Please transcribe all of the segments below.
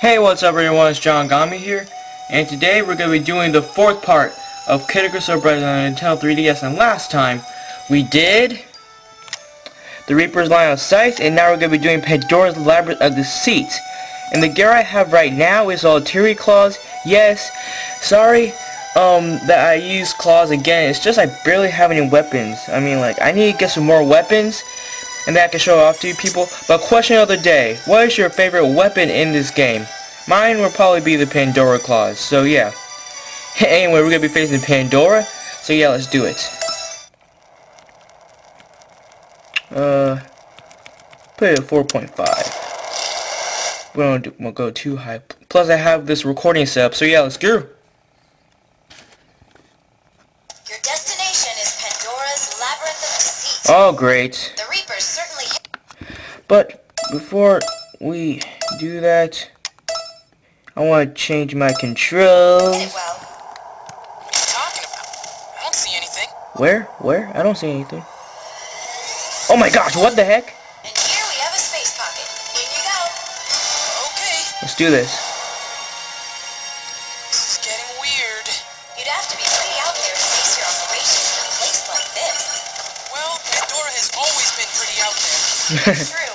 Hey, what's up everyone? It's John Oghomi here, and today we're going to be doing the fourth part of Kid Icarus Uprising on Nintendo 3DS, and last time we did the Reaper's Line of Sight, and now we're going to be doing Pandora's Labyrinth of Deceit. And the gear I have right now is Artillery Claws. Yes, sorry um, that I use Claws again, it's just I barely have any weapons. I mean, like, I need to get some more weapons, and that I can show off to you people. But question of the day, what is your favorite weapon in this game? Mine will probably be the Pandora Claws, so yeah. anyway, we're going to be facing Pandora, so yeah, let's do it. Uh, put it at 4.5. We don't do, we'll go too high. Plus, I have this recording set up, so yeah, let's go. Your destination is Pandora's Labyrinth of Deceit. Oh, great. The Reapers certainly But before we do that, I want to change my controls. hit it well. What are you talking about? I don't see anything. Where? Where? I don't see anything. Oh my gosh, what the heck? And here we have a space pocket. In you go. Okay, Let's do this. this is getting weird. You'd have to be pretty out there to base your operations in a place like this. Well, Pandora has always been pretty out there. True,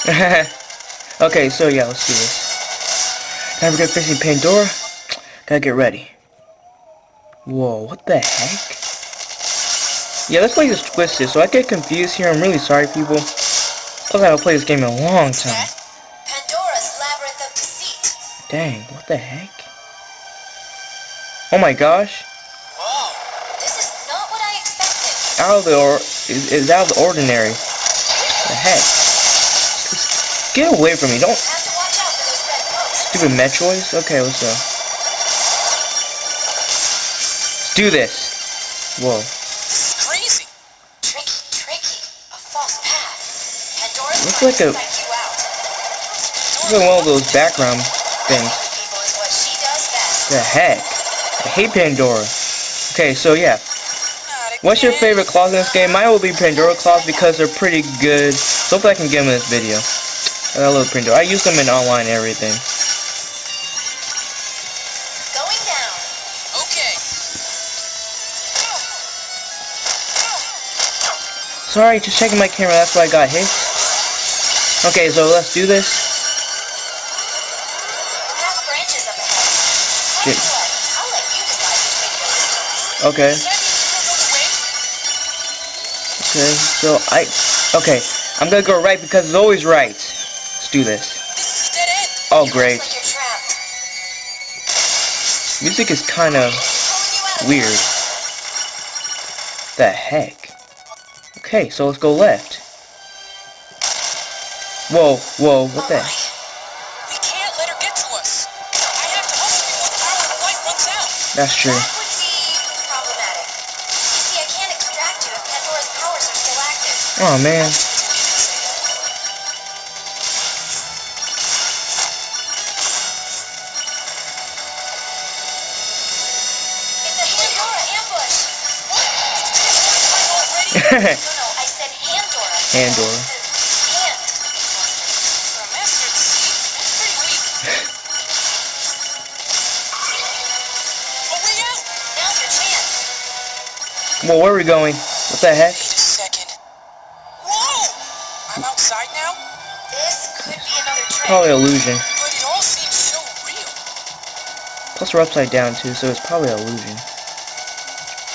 okay, so yeah, let's do this. Now we're gonna facing Pandora. Gotta get ready. Whoa, what the heck? Yeah, this place is twisted, so I get confused here. I'm really sorry, people. Plus, I haven't played this game in a long time. Pandora's Labyrinth of Deceit. Dang, what the heck? Oh my gosh. Whoa. This is not what I expected. Out of the or is, is out of the ordinary. The heck? Get away from me. Don't Have to watch out for those red posts. stupid Metroids. Okay, let's go. Let's do this. Whoa. Crazy. Tricky, tricky. A false path. Pandora's Looks like a- psych you out. Looks like one of those background things. Fooling people is what she does. The heck? I hate Pandora. Okay, so yeah. What's your favorite claws in this game? Mine will be Pandora claws because they're pretty good. So hopefully I can get them in this video. I love Pandora. I use them in online everything. Going down. Okay. Sorry, just checking my camera. That's why I got hit. Okay, so let's do this. Half branches up ahead. Shit. Tell you what, I'll let you decide which way to go this time. Okay. Does that mean you don't know the way? Okay, so I... Okay, I'm gonna go right because it's always right. Let's do this. This is a dead end. Oh, great. Looks like you're trapped. Music is kind of Pulling you out of weird. The heck? Okay, so let's go left. Whoa, whoa, what the? Oh my. We can't let her get A way out! Now's your chance. Well, where are we going? What the heck? Wait a second. Whoa! I'm outside now, This could be another trick. Probably illusion. but it all seems so real. Plus we're upside down too, so it's probably illusion.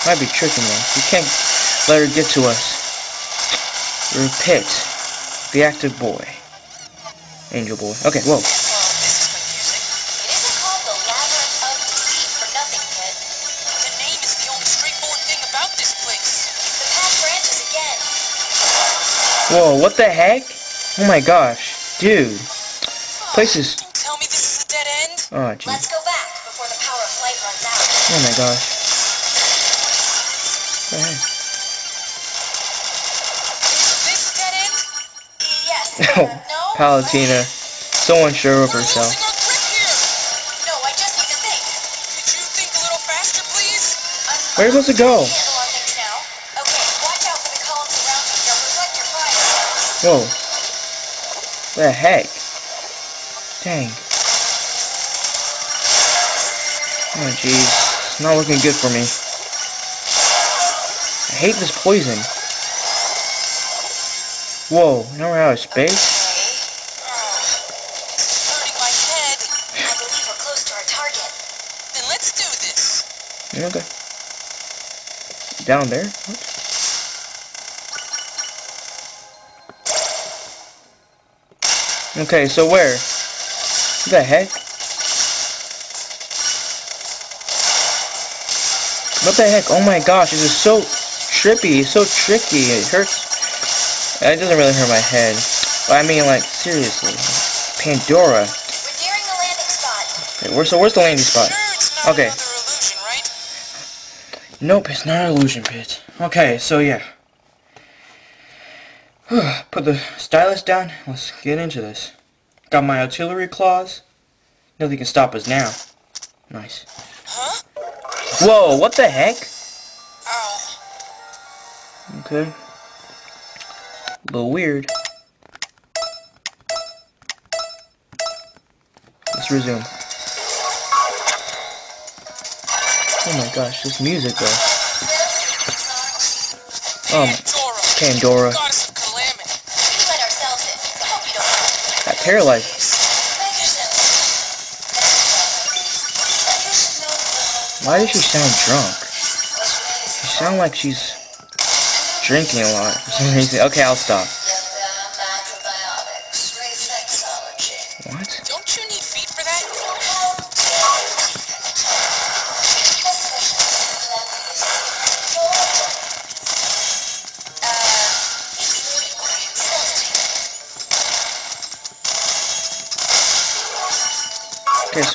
Might be tricking us. We can't let her get to us. We're the active boy. Angel boy. Okay, whoa. Well, this is confusing. It isn't called the Labyrinth of Deceit for nothing, kid. The name is the only straightforward thing about this place. The path branches again. Whoa, what the heck? Oh my gosh. Dude. Place is... Tell me this is a dead end. Oh, jeez. Let's go back before the power of flight runs out. Oh my gosh. What the heck? Palutena. So unsure of herself. Where are you supposed to go? Whoa. The heck? Dang. Oh jeez. It's not looking good for me. I hate this poison. Whoa, now we're out of space? Okay. Down there? What? Okay, so where? What the heck? What the heck? Oh my gosh, this is so trippy, it's so tricky, it hurts. It doesn't really hurt my head. But I mean, like, seriously. Pandora. We're nearing the landing spot. Okay, so where's the landing spot? Sure, it's not Okay. Nope, it's not an illusion pit. Okay, so yeah. Put the stylus down. Let's get into this. Got my artillery claws. Nothing can stop us now. Nice. Huh? Whoa, what the heck? Ow. Okay. A little weird. Let's resume. Oh my gosh, this music though. Um, Pandora. Pandora. Goddess of calamity. We let ourselves in. I hope you don't mind. That paralyzed. Make yourself. You should know the Why does she sound drunk? She sounds like she's drinking a lot for some reason. Okay, I'll stop.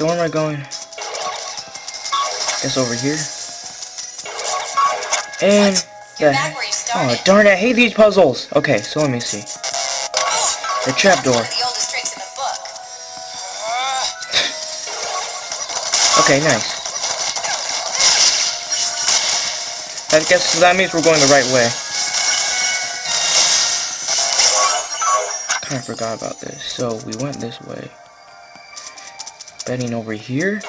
So where am I going? Guess over here. And the oh darn it! I hate these puzzles. Okay, so let me see. The trapdoor. Okay, nice. I guess that means we're going the right way. Kinda forgot about this. So we went this way. Betting over here.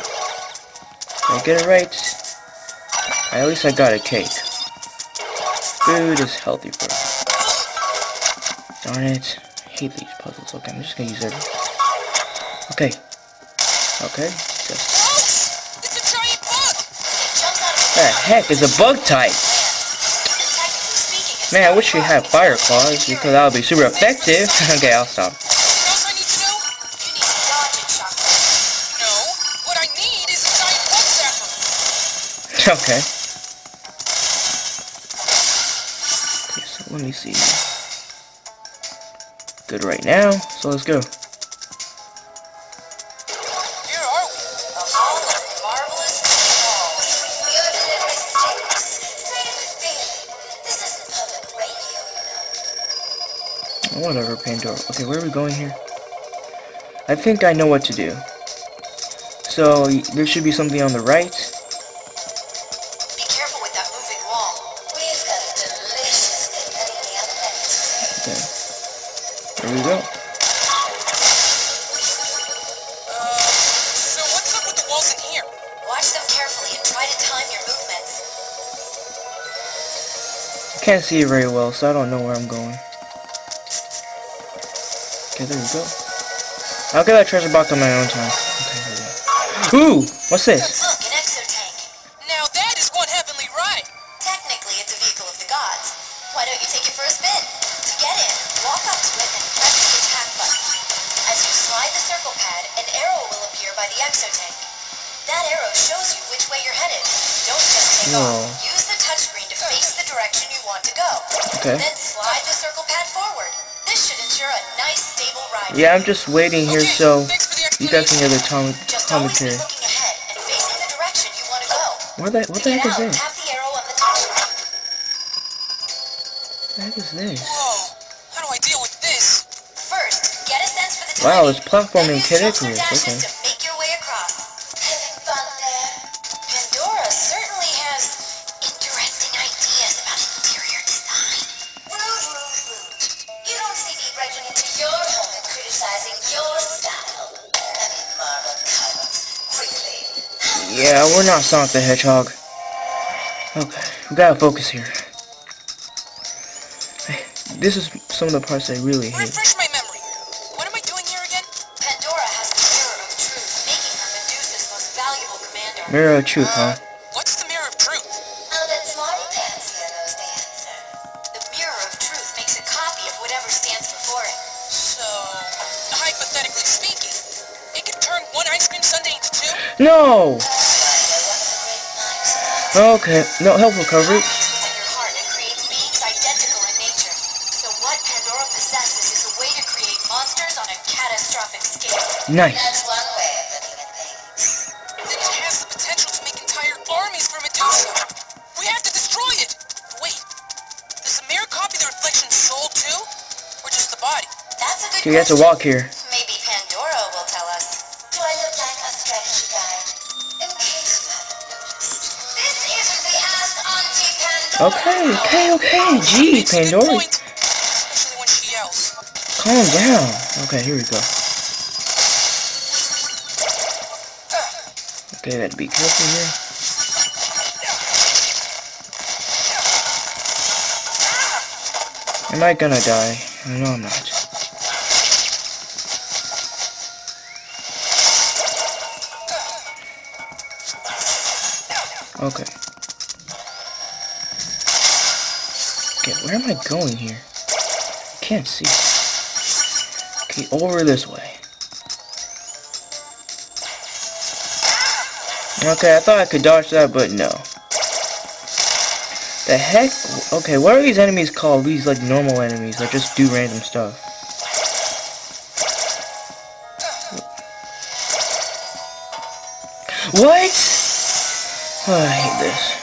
I get it right? At least I got a cake. Food is healthy for me. Darn it. I hate these puzzles. Okay, I'm just gonna use every. Okay. Okay. Just the heck is a bug type? Man, I wish we had fire claws because that would be super effective. okay, I'll stop. Okay. Okay, so let me see. Good right now, so let's go. Whatever, Pandora. Okay, where are we going here? I think I know what to do. So, there should be something on the right. Can't see very well, so I don't know where I'm going. Okay, there we go. I'll get that treasure box on my own time. Okay, here we go. Ooh! What's this? Look, an exotank. Now that is one heavenly ride. Technically, it's a vehicle of the gods. Why don't you take it for a spin? To get in, walk up to it and press the attack button. As you slide the circle pad, an arrow will appear by the exotank. That arrow shows you which way you're headed. Don't just take Whoa. off. Want to go. Okay. Then slide the circle pad forward. This should ensure a nice, stable ride. Yeah, I'm just waiting here Okay, so thanks for the you guys can hear the tom- Just commentary. looking ahead and facing the direction you want to go. What the, what the heck is this? tap the arrow on the touchscreen. What the heck is this? Whoa. How do I deal with this? First, get a sense for the Wow, terrain. it's platforming Then use jumps or Kid Icarus, okay. Yeah, we're not Sonic the Hedgehog. Okay, we gotta focus here. Hey, This is some of the parts I really hate. Refresh my memory. What am I doing here again? Pandora has the Mirror of Truth, making her Medusa's most valuable commander. Mirror of Truth, huh? Uh, what's the Mirror of Truth? Oh, I'll bet Smarty Pants here knows the answer. The Mirror of Truth makes a copy of whatever stands before it. So, hypothetically speaking, it could turn one ice cream sundae into two? No! Okay, no help recovery. Copy is within your heart and creates beings identical in nature. So what Pandora possesses is a way to create monsters on a catastrophic scale. Nice. That's one way of looking at things. Then it has the potential to make entire armies for Medusa. We have to destroy it. Wait, does the mirror copy the reflection's soul too? Or just the body? That's a good Okay, you have to walk here. Okay, okay, okay. Gee, Makes a good Pandora. point, especially when she yells. Calm down. Okay, here we go. Okay, gotta be careful here. Am I gonna die? No, I'm not. Okay. Where am I going here? I Can't see. Okay, over this way. Okay, I thought I could dodge that, but no. The heck? Okay, what are these enemies called? These, like, normal enemies that just do random stuff. What? Oh, I hate this.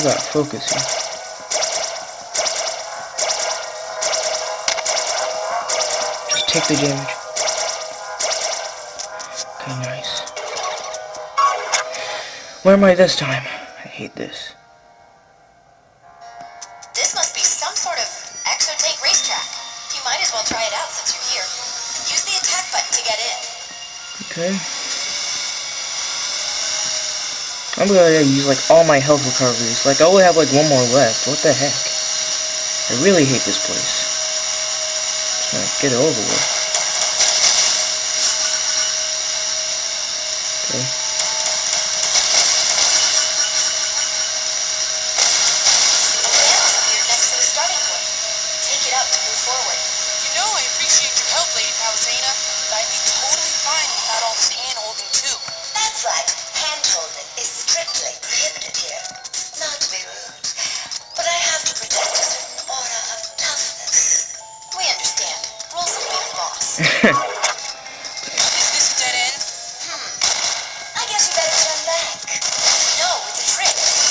I gotta focus here. Just take the damage. Okay, nice. Where am I this time? I hate this. This must be some sort of exotank racetrack. You might as well try it out since you're here. Use the attack button to get in. Okay. I'm gonna use like all my health recoveries. Like I only have like one more left. What the heck? I really hate this place. Just gonna get it over with.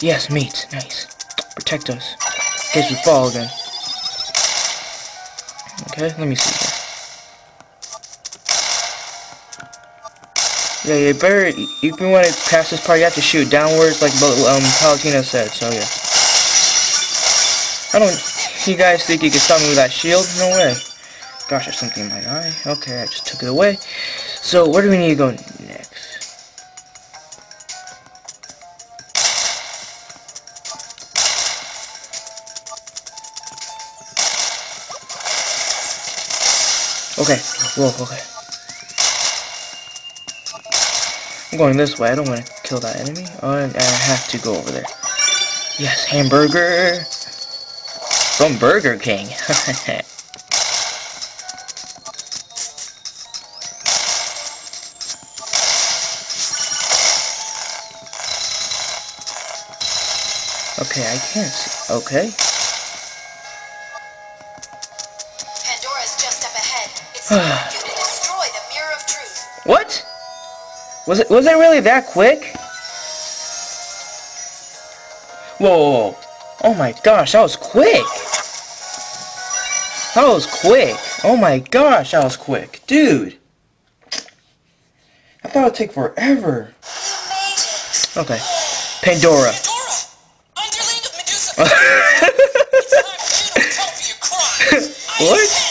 Yes, meat. Nice. Protect us. In case we fall again. Okay, let me see here. Yeah, you better, you want to pass this part, you have to shoot downwards, like um, Palutena said, so yeah. I don't, you guys think you can stop me with that shield? No way. Gosh, there's something in my eye. Okay, I just took it away. So, where do we need to go Okay, whoa, okay. I'm going this way. I don't want to kill that enemy. Oh, and I have to go over there. Yes, hamburger. From Burger King. Okay, I can't see. Okay. What? Was it was it really that quick? Whoa. Oh my gosh, that was quick. That was quick. Oh my gosh, that was quick. Dude. I thought it'd take forever. You made it. Okay. Pandora. Pandora! Underling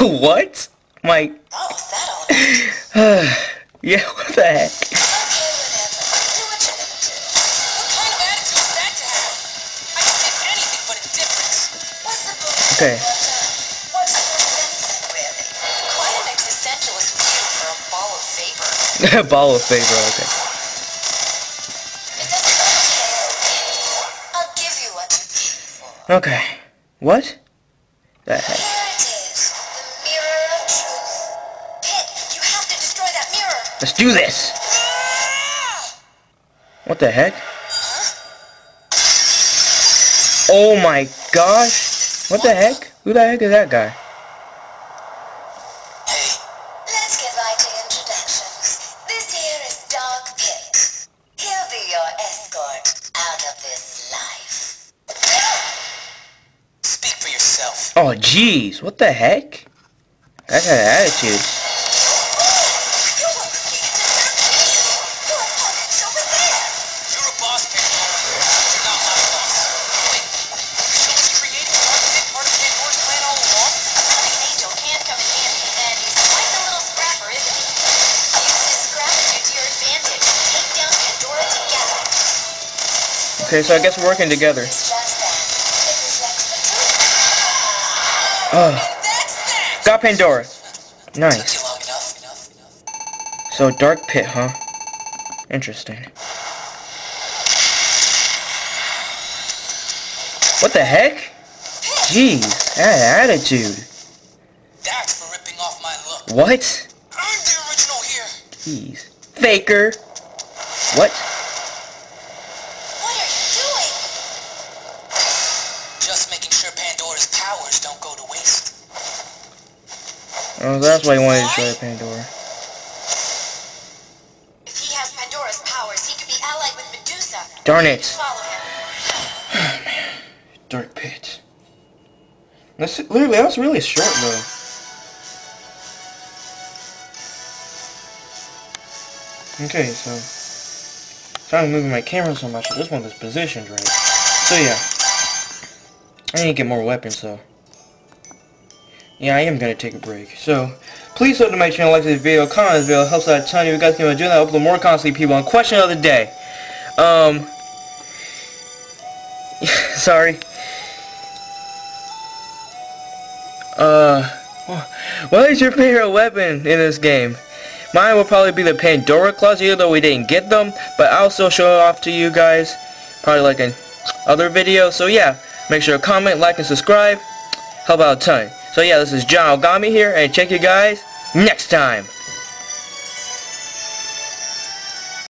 what? My Oh, that? Yeah, what the heck? Okay, whatever. Do what you're gonna do. What kind of attitude is that to have? I can take anything but indifference. What's the book? Okay. But, what's the anything, really? Quite an existentialist view for a ball of vapor. Ball of favor, okay. Okay, I'll give you what you for. Okay. What? The heck? Do this! What the heck? Oh my gosh! What the heck? Who the heck is that guy? Hey, Let's get right to introductions. This here is Dark Pit. He'll be your escort out of this life. speak for yourself. Oh jeez, what the heck? That had an attitude. Okay, so I guess we're working together. It's just that. It reflects the truth. Oh, got Pandora. Nice. So dark pit, huh? Interesting. What the heck? Jeez, that attitude. That's for ripping off my look. What? I'm the original here. Jeez. Faker. What are you doing? Just making sure Pandora's powers don't go to waste. Oh, that's why he wanted to destroy Pandora. If he has Pandora's powers, he could be allied with Medusa. Darn it. Dark pit. That's literally that was really short though. Okay, so sorry I'm moving my camera so much. This one is positioned right. So yeah, I need to get more weapons so. Yeah, I am gonna take a break. So please sub to my channel, like this video, comment this video, helps out a ton. If you guys can do that, upload more constantly people on question of the day. Um, sorry. Uh, what is your favorite weapon in this game? Mine will probably be the Pandora Claws, even though we didn't get them. But I'll still show it off to you guys, probably like in other videos. So yeah, make sure to comment, like, and subscribe. Help out a ton. So yeah, this is John Oghomi here, and check you guys next time.